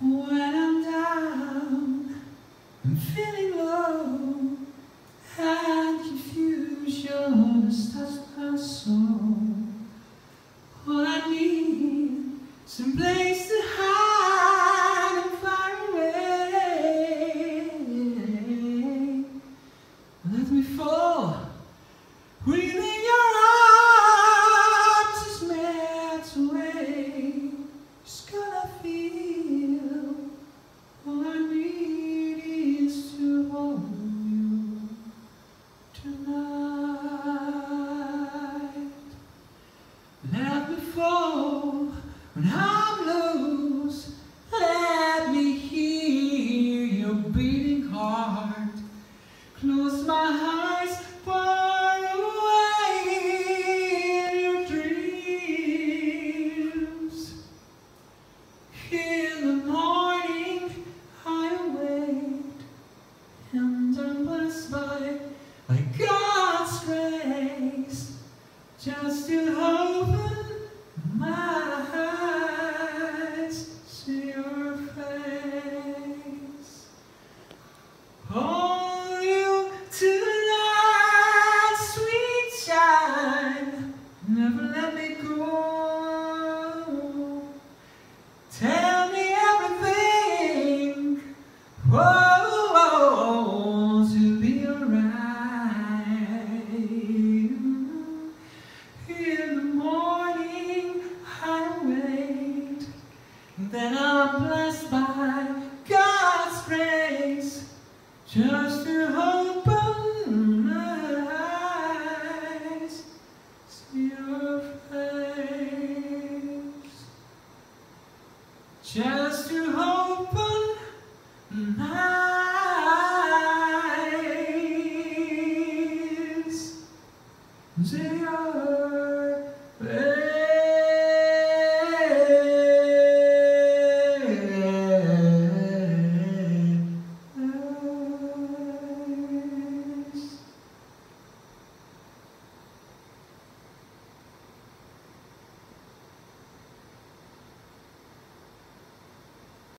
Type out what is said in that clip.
When Close my eyes far away in your dreams. In the morning I await and I'm blessed by, by God's grace just to open Oh, Whoa, to be alright. In the morning I wait, then I'm blessed by God's grace. Just to open my eyes your face. Just to eyes to